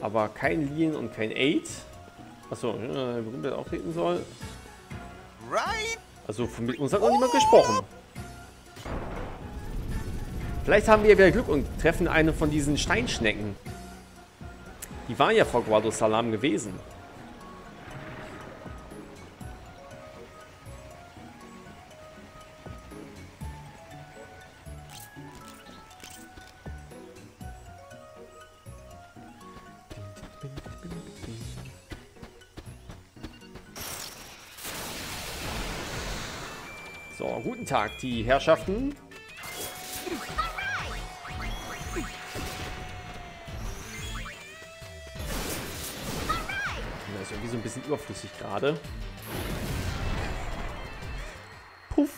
Aber kein Lean und kein Aid. Achso, äh, warum der auftreten soll. Also mit uns hat noch niemand gesprochen. Vielleicht haben wir wieder Glück und treffen eine von diesen Steinschnecken. Die waren ja vor Guado Salam gewesen. Tag, die Herrschaften. Das ist irgendwie so ein bisschen überflüssig gerade. Puff.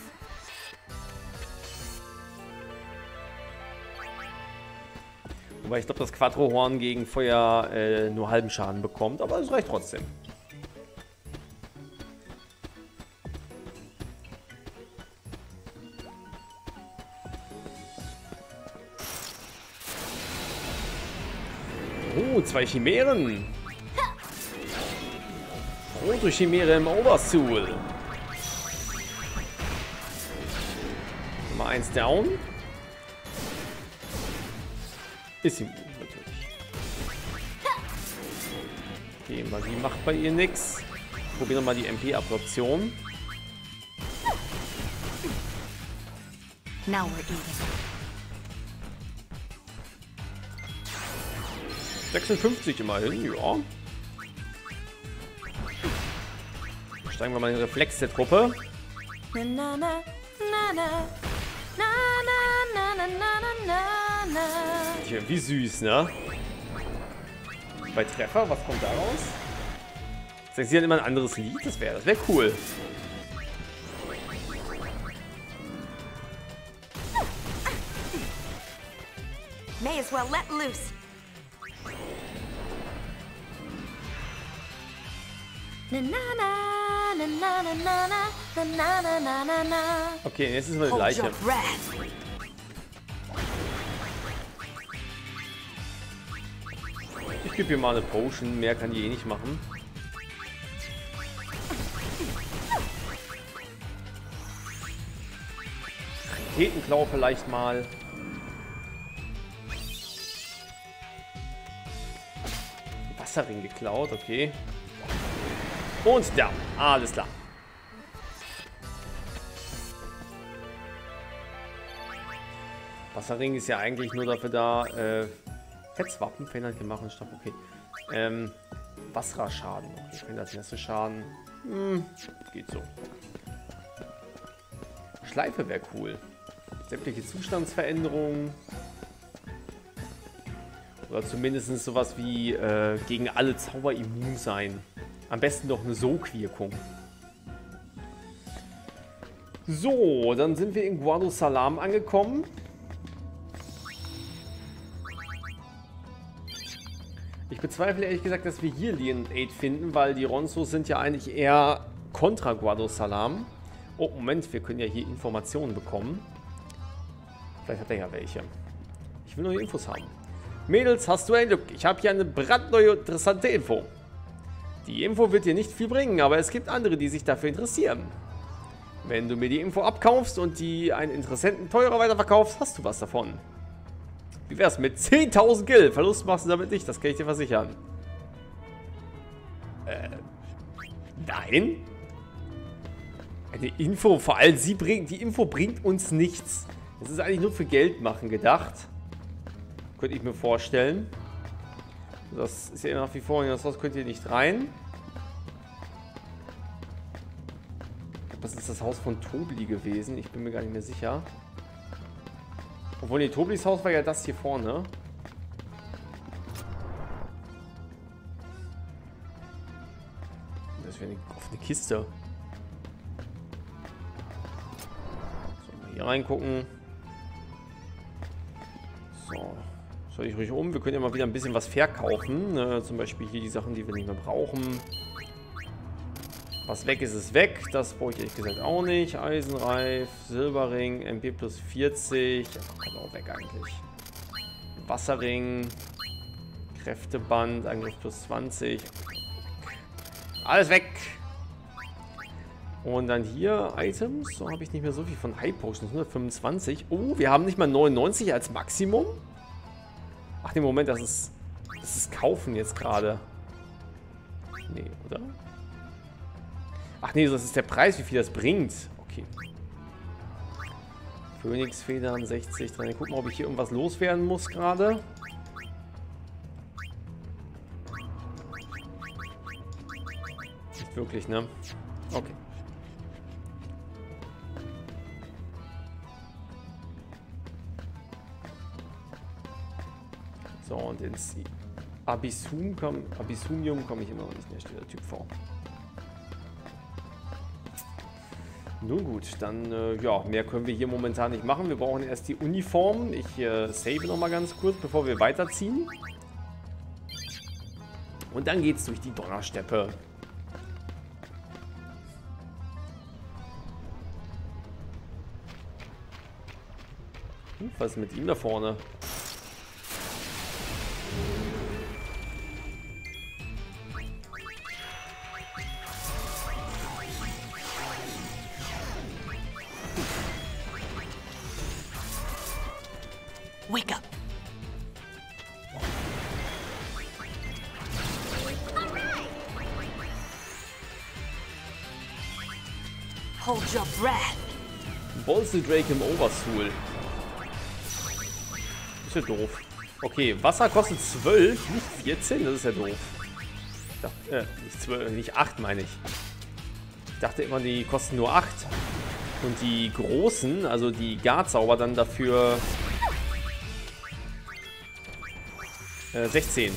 Wobei ich glaube, das Quadrohorn gegen Feuer äh, nur halben Schaden bekommt, aber es reicht trotzdem. Zwei Chimären. Rote Chimäre im Oversoul. Nummer eins down. Ist ihm natürlich. Okay, Magie macht bei ihr nichts. Probieren wir mal die MP-Absorption. Now we're eating. 56 immerhin, ja. Steigen wir mal in die Reflexe-Truppe. Tja, wie süß, ne? Bei Treffer, was kommt da daraus? Sagen sie dann immer ein anderes Lied? Das wäre das wär cool. May as well let loose. Okay, jetzt ist mal die Leiche. Ich gebe ihr mal eine Potion. Mehr kann die eh nicht machen. Raketenklau vielleicht mal. Wasserring geklaut, okay. Und da, alles klar. Wasserring ist ja eigentlich nur dafür da, äh, Fetzwappen verhindert gemachten Stoff, okay. Ähm, Wasserschaden, okay, verhindert Nässe-Schaden. Hm, geht so. Schleife wäre cool. Sämtliche Zustandsveränderungen. Oder zumindest sowas wie äh, gegen alle Zauber immun sein. Am besten doch eine Sogwirkung. So, dann sind wir in Guado Salam angekommen. Ich bezweifle ehrlich gesagt, dass wir hier Leon 8 finden, weil die Ronzos sind ja eigentlich eher kontra Guado Salam. Oh, Moment, wir können ja hier Informationen bekommen. Vielleicht hat er ja welche. Ich will neue Infos haben. Mädels, hast du ein Glück? Ich habe hier eine brandneue, interessante Info. Die Info wird dir nicht viel bringen, aber es gibt andere, die sich dafür interessieren. Wenn du mir die Info abkaufst und die einen Interessenten teurer weiterverkaufst, hast du was davon. Wie wär's mit 10.000 Gil? Verlust machst du damit nicht, das kann ich dir versichern. Äh, nein? Eine Info, vor allem sie bringt, die Info bringt uns nichts. Es ist eigentlich nur für Geld machen gedacht. Könnte ich mir vorstellen. Das ist ja nach wie vor in das Haus könnt ihr nicht rein. Das ist das Haus von Tobli gewesen. Ich bin mir gar nicht mehr sicher. Obwohl, nee, Toblis Haus war ja das hier vorne. Das wäre eine offene Kiste. So, mal hier reingucken. So. Soll ich ruhig um? Wir können ja mal wieder ein bisschen was verkaufen. Ne? Zum Beispiel hier die Sachen, die wir nicht mehr brauchen. Was weg ist, ist weg. Das brauche ich ehrlich gesagt auch nicht. Eisenreif, Silberring, MP plus 40. Ja, kommt auch weg eigentlich. Wasserring. Kräfteband, Angriff plus 20. Alles weg! Und dann hier Items. So habe ich nicht mehr so viel von High Potions. 125. Oh, wir haben nicht mal 99 als Maximum. Ach, nee, Moment, das ist, das ist Kaufen jetzt gerade. Nee, oder? Ach nee, das ist der Preis, wie viel das bringt. Okay. Phönixfedern 60. Dann gucken, ob ich hier irgendwas loswerden muss gerade. Nicht wirklich, ne? Okay. So, und ins Abyssum komm, Abyssumium komme ich immer noch nicht steht der Typ vor. Nun gut, dann, äh, ja, mehr können wir hier momentan nicht machen. Wir brauchen erst die Uniform. Ich äh, save nochmal ganz kurz, bevor wir weiterziehen. Und dann geht's durch die Donnersteppe. Hm, was ist mit ihm da vorne? Hold your breath. Bolsel Drake im Oversoul. Ist ja doof. Okay, Wasser kostet 12, nicht 14, das ist ja doof. Dachte, äh, nicht 12, nicht 8 meine ich. Ich dachte immer, die kosten nur 8. Und die großen, also die Garzauber dann dafür äh, 16.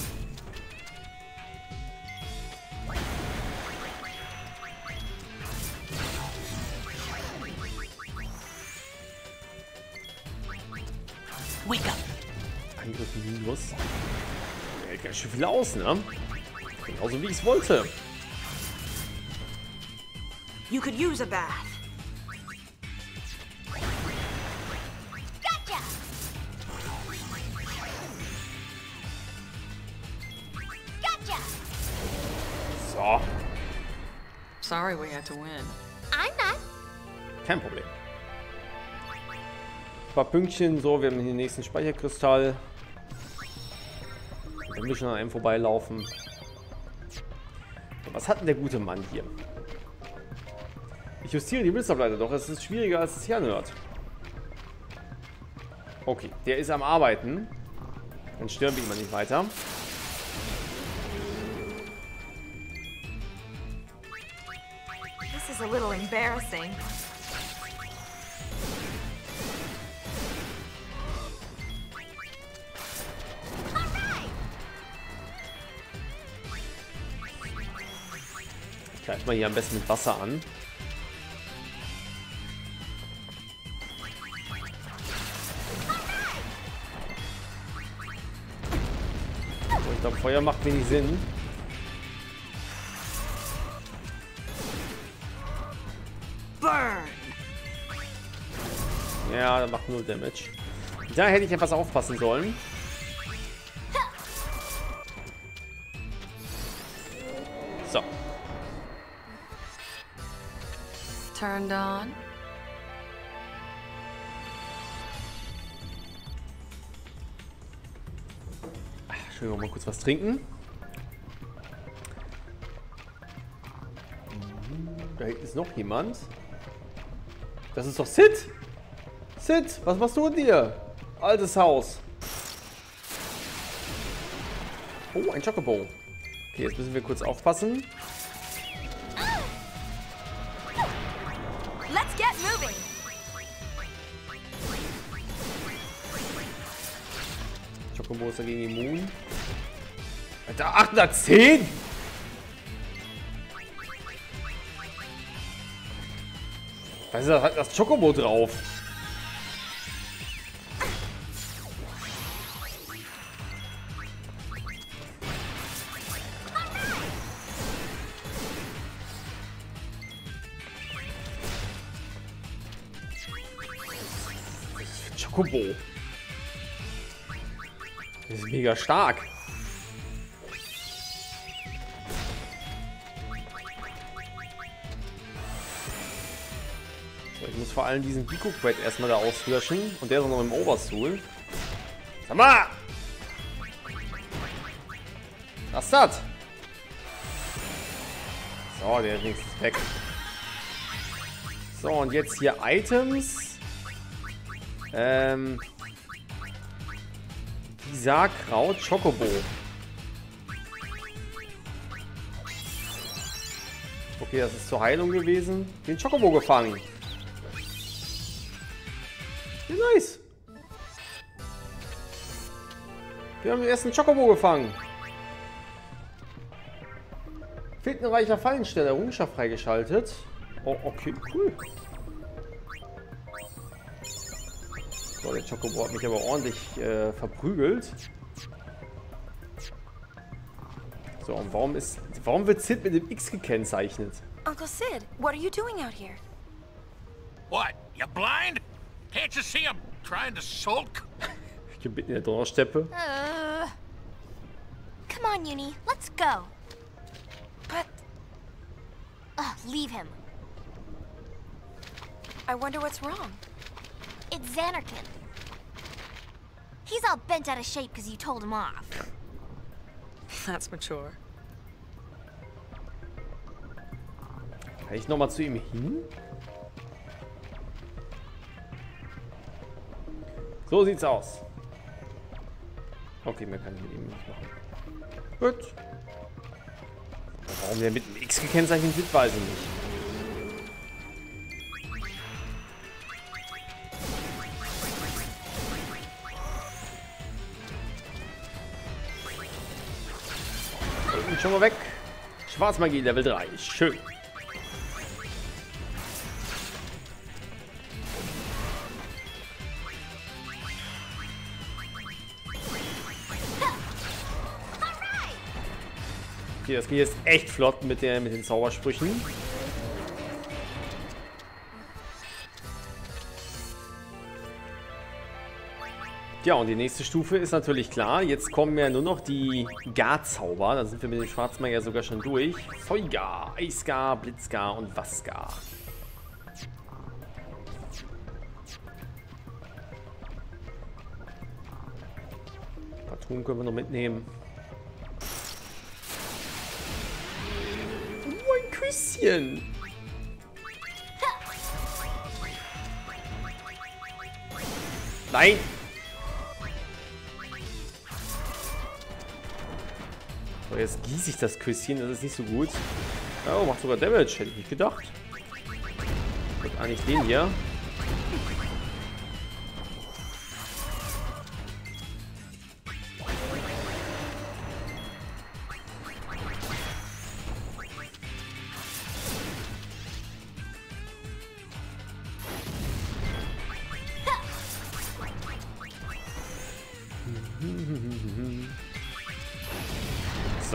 aus, ne? Genauso wie ich es wollte. You could use a bath. Gotcha. Gotcha. So, Sorry we had to win. I'm not. kein Problem. Ein paar Pünktchen, so, wir haben hier den nächsten Speicherkristall. Müssen wir an einem vorbeilaufen. Was hat denn der gute Mann hier? Ich justiere die Blitzableiter, doch es ist schwieriger als es hört. Okay, der ist am Arbeiten. Dann stören wir ihn mal nicht weiter. This is a little embarrassing. Mal hier am besten mit Wasser an. So, ich glaube, Feuer macht wenig Sinn. Ja, der macht nur Damage. Da hätte ich etwas aufpassen sollen. Turned on. schön noch mal kurz was trinken. Da hinten ist noch jemand. Das ist doch Sid. Sid, was machst du in dir? Altes Haus. Oh, ein Chocobo. Okay, jetzt müssen wir kurz aufpassen. Chocobo ist dagegen immun. Alter, 810! Was ist das? Hat das Chocobo drauf? Chocobo. Digga, stark. So, ich muss vor allem diesen biko quad erstmal da auslöschen. Und der ist noch im Oberstool. Sag mal! Was das? So, der ist nächstes weg. So, und jetzt hier Items. Ähm, Isarkraut Chocobo. Okay, das ist zur Heilung gewesen. Den Chocobo gefangen. Ja, nice. Wir haben den ersten Chocobo gefangen. Fehlt ein reicher Fallensteller. Errungenschaft freigeschaltet. Oh, okay, cool. So, der Chocobo hat mich aber ordentlich äh, verprügelt. So, und warum ist. Warum wird Sid mit dem X gekennzeichnet? Uncle Sid, what are you doing out here? What? You blind? Can't you see I'm trying to sulk? Ich bin mitten in der Donnersteppe. Uh, come on, Uni, let's go. But Ugh, leave him. I wonder what's wrong. It's Xanarkin. He's all bent out of shape because you told him off. That's mature. Kann ich nochmal zu ihm hin? So sieht's aus. Okay, mehr kann ich mit ihm nicht machen. Gut. Warum der mit dem X gekennzeichnet wird, weiß ich nicht. Schon mal weg. Schwarzmagie Level 3. Schön. Okay, das geht jetzt echt flott mit, der, mit den Zaubersprüchen. Ja, und die nächste Stufe ist natürlich klar. Jetzt kommen ja nur noch die Gar-Zauber. Da sind wir mit dem Schwarzmagier sogar schon durch. Feugar, Eisgar, Blitzgar und Wasgar. Patronen können wir noch mitnehmen. Oh, ein Küsschen. Nein. So, jetzt gieße ich das Küsschen. Das ist nicht so gut. Oh, macht sogar Damage. Hätte ich nicht gedacht. Und eigentlich den hier.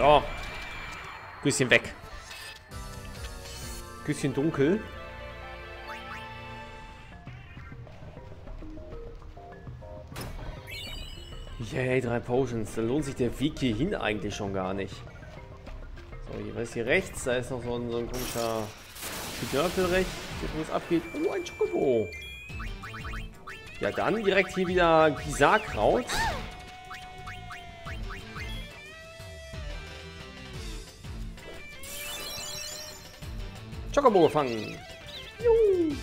So. Küsschen weg. Küsschen dunkel. Yay, drei Potions. Da lohnt sich der Weg hierhin eigentlich schon gar nicht. So, hier, was ist hier rechts? Da ist noch so ein, so ein komischer Knörpel rechts, wo es abgeht. Oh, ein Chocobo. Ja, dann direkt hier wieder Gisarkraut. Chocobo gefangen. Juhu.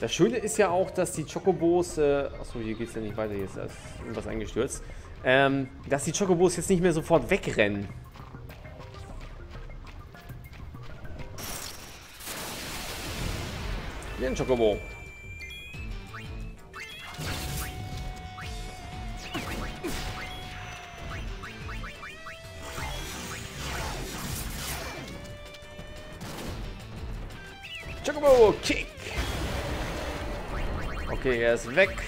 Das Schöne ist ja auch, dass die Chocobos, äh, achso, hier geht es ja nicht weiter, hier ist irgendwas eingestürzt, ähm, dass die Chocobos jetzt nicht mehr sofort wegrennen. Hier ein. Chocobo, Okay, er ist weg.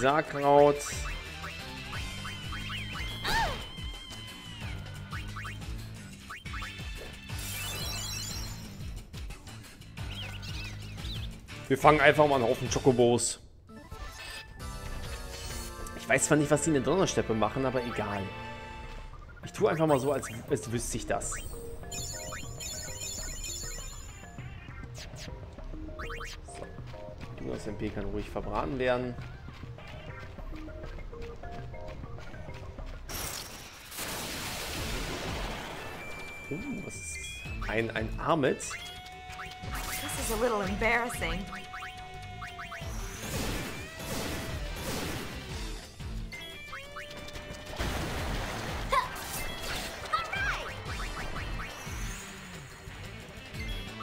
Sarkraut. Wir fangen einfach mal einen Haufen Chocobos. Ich weiß zwar nicht, was die in der Donnersteppe machen, aber egal. Ich tue einfach mal so, als, als wüsste ich das. SMP kann ruhig verbraten werden. Uh, was ist ein, ein Armet? This is a little embarrassing.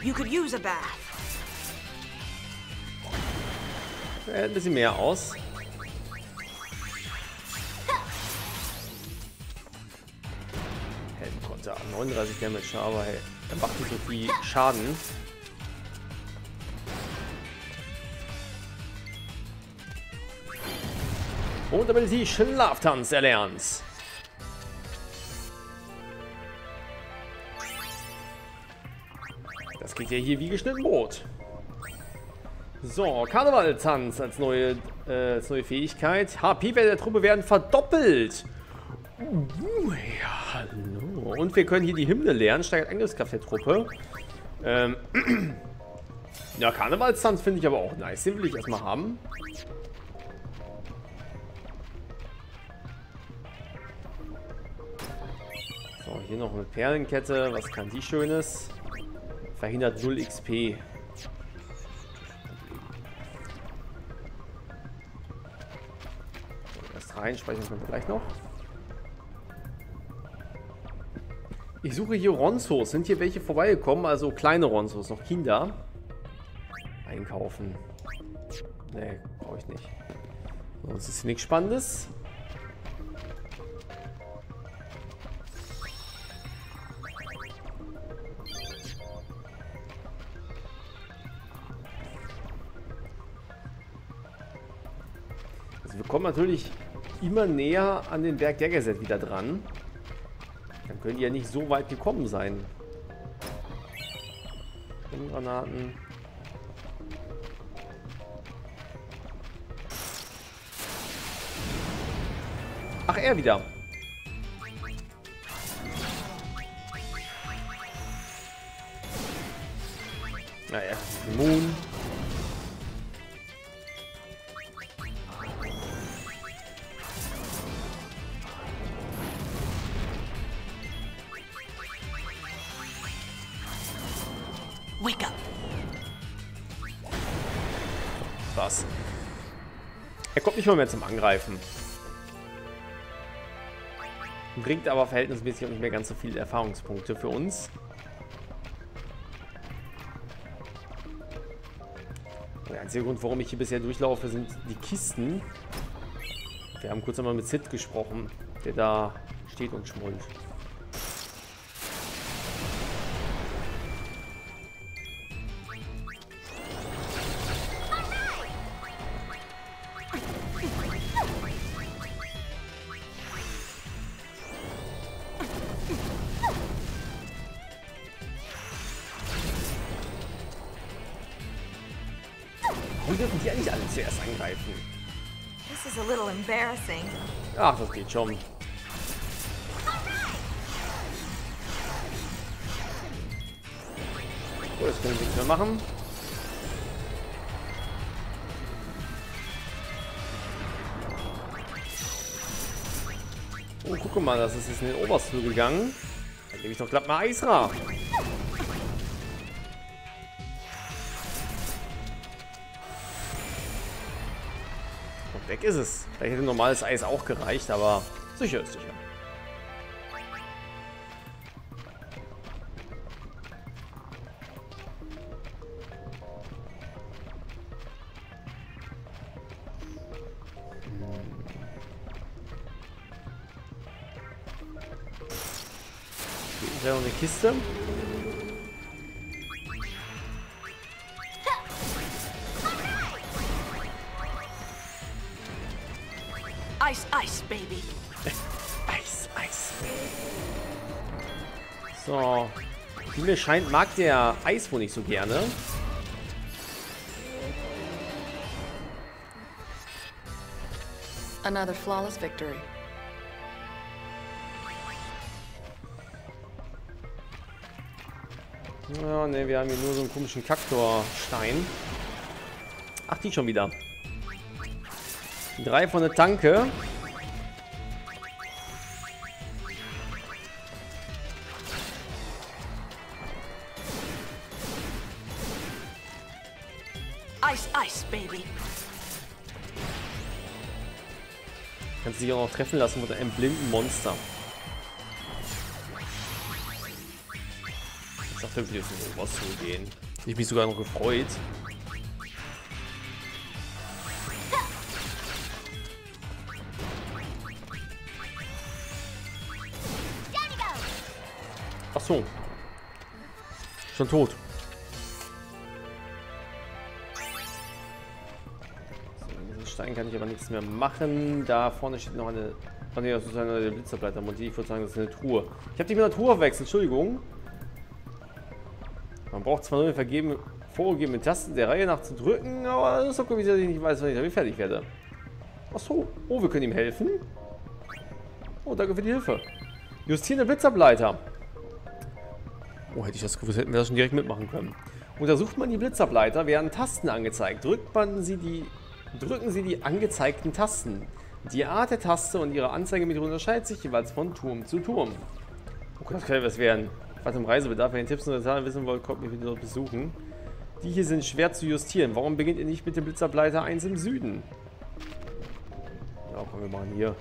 You could use a bath. Hält ein bisschen mehr aus. Heldenkonter, 39 Damage, aber hey, er macht nicht so viel Schaden. Und Ability Schlaftanz erlernt. Das geht ja hier wie geschnitten Brot. So, Karnevaltanz als neue, äh, als neue Fähigkeit. HP-Werte der Truppe werden verdoppelt. Uh, ja, hallo. Und wir können hier die Hymne lernen. Steigert Angriffskraft der Truppe. Ähm, ja, Karnevalstanz finde ich aber auch nice. Den will ich erstmal haben. So, hier noch eine Perlenkette. Was kann die Schönes? Verhindert 0 XP. So, erst rein, speichern können wir gleich noch. Ich suche hier Ronzos. Sind hier welche vorbeigekommen? Also kleine Ronzos, noch Kinder. Einkaufen. Nee, brauche ich nicht. Sonst ist hier nichts Spannendes. Also wir kommen natürlich immer näher an den Berg Jägerset wieder dran. Dann können die ja nicht so weit gekommen sein. Granaten. Ach, er wieder. Was? Er kommt nicht mal mehr zum Angreifen. Bringt aber verhältnismäßig auch nicht mehr ganz so viele Erfahrungspunkte für uns. Der einzige Grund, warum ich hier bisher durchlaufe, sind die Kisten. Wir haben kurz einmal mit Sid gesprochen, der da steht und schmollt. Ach, das geht schon. So, jetzt können wir nichts mehr machen. Oh, guck mal, das ist jetzt in den Oberstflur gegangen. Dann gebe ich doch glatt mal Eisra. Weg ist es. Vielleicht hätte normales Eis auch gereicht, aber sicher ist sicher. Ist ja noch eine Kiste. So. Wie mir scheint, mag der Eis wohl nicht so gerne. Another flawless victory. Ja, ne, wir haben hier nur so einen komischen Kaktorstein. Ach, die schon wieder. Drei von der Tanke. Treffen lassen von einem blinden Monster. Ich dachte, wir müssen sowas zugehen. Ich mich sogar noch gefreut. Ach so. Schon tot. Stein kann ich aber nichts mehr machen. Da vorne steht noch eine. Oh nee, das ist eine Blitzerblätter. Ich würde sagen, das ist eine Truhe. Ich habe die mit einer Truhe verwechselt. Entschuldigung. Man braucht zwar nur vergeben, vorgegebenen Tasten der Reihe nach zu drücken, aber das ist doch gut, dass ich nicht weiß, wann ich damit fertig werde. Ach so. Oh, wir können ihm helfen. Oh, danke für die Hilfe. Justierende Blitzableiter. Oh, hätte ich das gewusst, hätten wir das schon direkt mitmachen können. Untersucht man die Blitzableiter, werden Tasten angezeigt. Drückt man sie die, drücken Sie die angezeigten Tasten. Die Art der Taste und ihre Anzeigemethode unterscheidet sich jeweils von Turm zu Turm. Oh, das könnte was werden. Was im Reisebedarf, wenn ihr Tipps und Zahlen wissen wollt, kommt mich wieder besuchen. Die hier sind schwer zu justieren. Warum beginnt ihr nicht mit dem Blitzableiter 1 im Süden? Ja, komm, wir machen hier.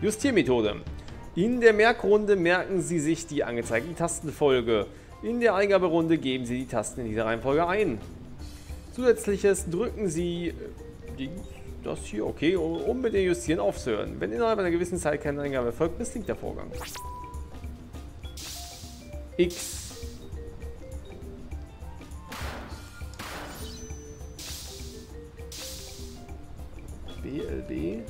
Justiermethode. In der Merkrunde merken Sie sich die angezeigten Tastenfolge. In der Eingaberunde geben Sie die Tasten in dieser Reihenfolge ein. Zusätzliches drücken Sie äh, das hier, okay, um mit dem Justieren aufzuhören. Wenn innerhalb einer gewissen Zeit keine Eingabe erfolgt, misslingt der Vorgang. X. BLB.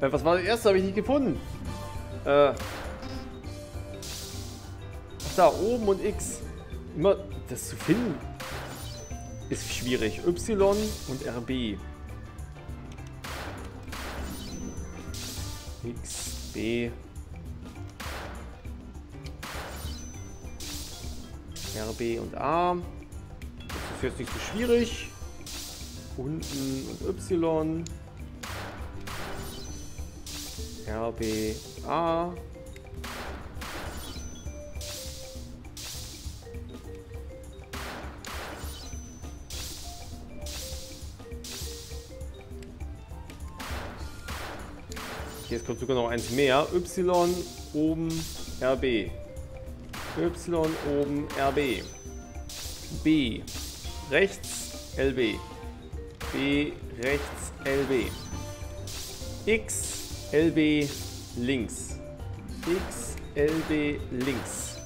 Was war das erste? Habe ich nicht gefunden. Äh. Ach, da oben und X. Immer das zu finden ist schwierig. Y und RB. X, B. RB und A. Das ist jetzt nicht so schwierig. Unten und Y. RB, A. Jetzt kommt sogar noch eins mehr. Y oben RB. Y oben RB. B rechts LB. B rechts LB. X LB links. X LB links.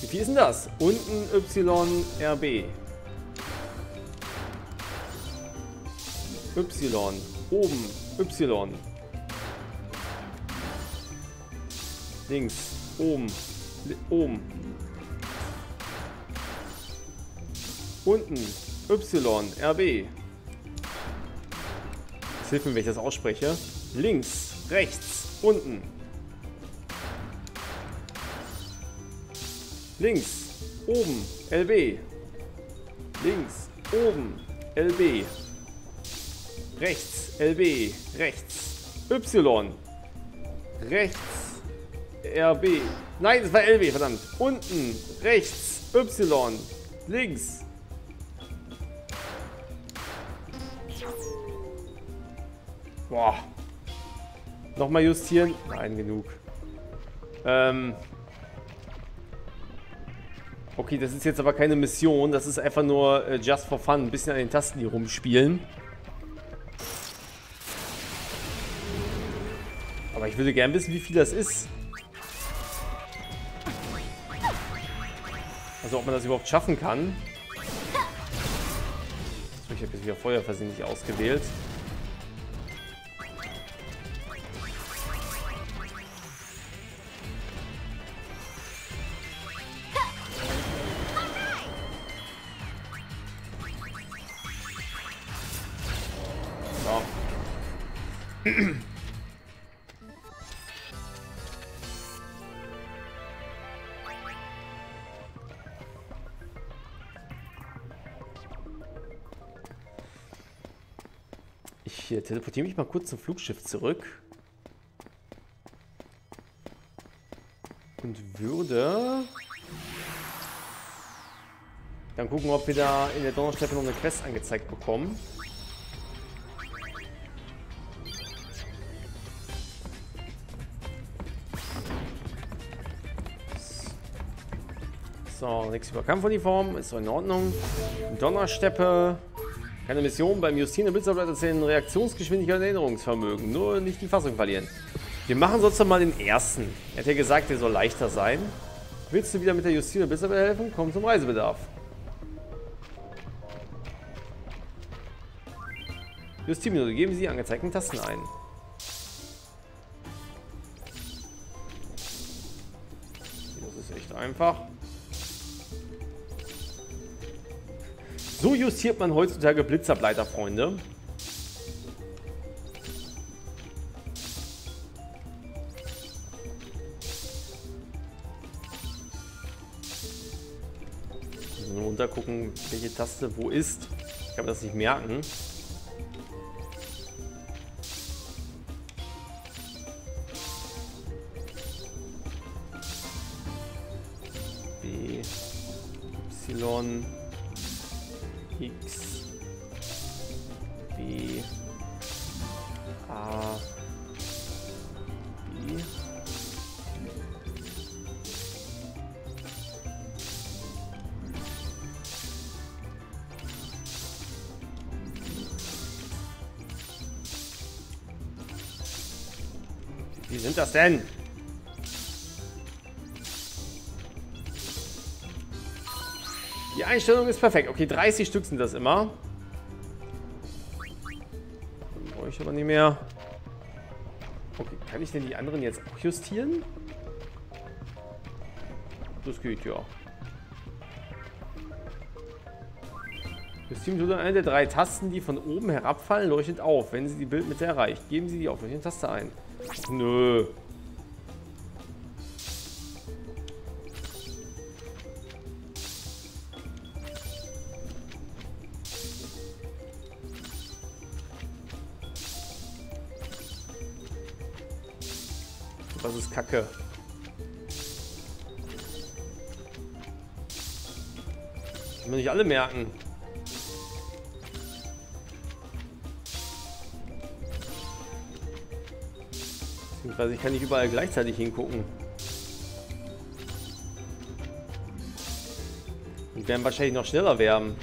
Wie viel ist denn das? Unten Y RB. Y oben Y. Links, oben, oben. Unten, Y, RB. Hilft mir, wenn ich das ausspreche. Links, rechts, unten. Links, oben, LB. Links, oben, LB. Rechts, LB, rechts. Y. Rechts, RB. Nein, das war LB, verdammt. Unten, rechts, Y, links. Boah. Nochmal justieren? Nein, genug. Ähm. Okay, das ist jetzt aber keine Mission. Das ist einfach nur äh, just for fun. Ein bisschen an den Tasten hier rumspielen. Aber ich würde gern wissen, wie viel das ist. Also ob man das überhaupt schaffen kann. So, ich habe jetzt wieder Feuer versehentlich ausgewählt. Ich äh, teleportiere mich mal kurz zum Flugschiff zurück. Und würde... Dann gucken, ob wir da in der Donnersteppe noch eine Quest angezeigt bekommen. So, nichts über Kampfuniform, ist so in Ordnung. Donnersteppe. Keine Mission beim Justine Blitzablatt erzählen Reaktionsgeschwindigkeit und Erinnerungsvermögen. Nur nicht die Fassung verlieren. Wir machen sonst noch mal den ersten. Er hat ja gesagt, der soll leichter sein. Willst du wieder mit der Justine Blitzablatt helfen? Komm zum Reisebedarf. Justine, geben Sie die angezeigten Tasten ein. Das ist echt einfach. So justiert man heutzutage Blitzableiter, Freunde. Nur runter gucken, welche Taste wo ist. Ich kann mir das nicht merken. Die Einstellung ist perfekt. Okay, 30 Stück sind das immer. Brauche ich aber nicht mehr. Okay, kann ich denn die anderen jetzt auch justieren? Das geht ja. Justieren eine der drei Tasten, die von oben herabfallen, leuchtet auf, wenn Sie die Bildmitte erreicht. Geben Sie die aufleuchtende Taste ein. Nö. Ist Kacke. Kann man nicht alle merken. Beziehungsweise ich kann nicht überall gleichzeitig hingucken. Und werden wahrscheinlich noch schneller werden.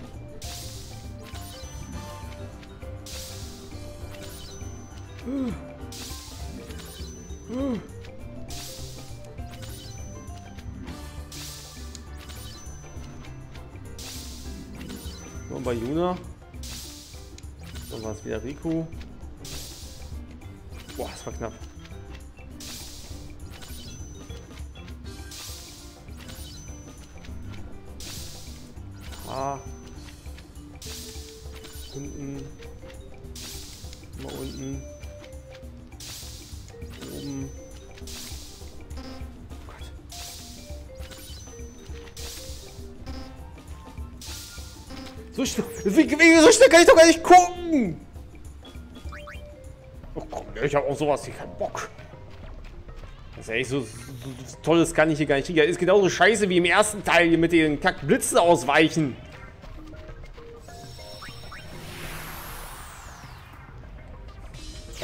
Riku. Boah, das war knapp. Ah. Unten. Mal unten. Oben. Oh Gott. So schnell. So schnell kann ich doch gar nicht gucken! Oh komm, ich habe auch sowas hier keinen Bock. Das ist echt so, so, so tolles kann ich hier gar nicht kriegen. Ist genauso scheiße wie im ersten Teil hier mit den Kackblitzen ausweichen.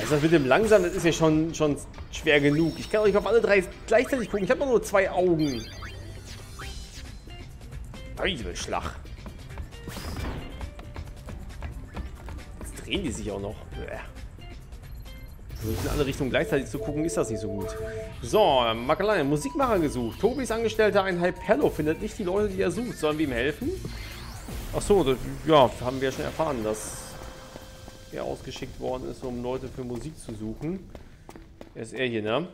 Also das mit dem langsam, das ist ja schon, schon schwer genug. Ich kann euch auf alle drei gleichzeitig gucken. Ich habe nur zwei Augen. Teufelsschlag. Jetzt drehen die sich auch noch. Bäh. In alle Richtungen gleichzeitig zu gucken, ist das nicht so gut. So, Makalane, Musikmacher gesucht. Tobis Angestellter, ein Hello, findet nicht die Leute, die er sucht. Sollen wir ihm helfen? Ach so, das, ja, haben wir ja schon erfahren, dass er ausgeschickt worden ist, um Leute für Musik zu suchen. Er ist er hier, ne?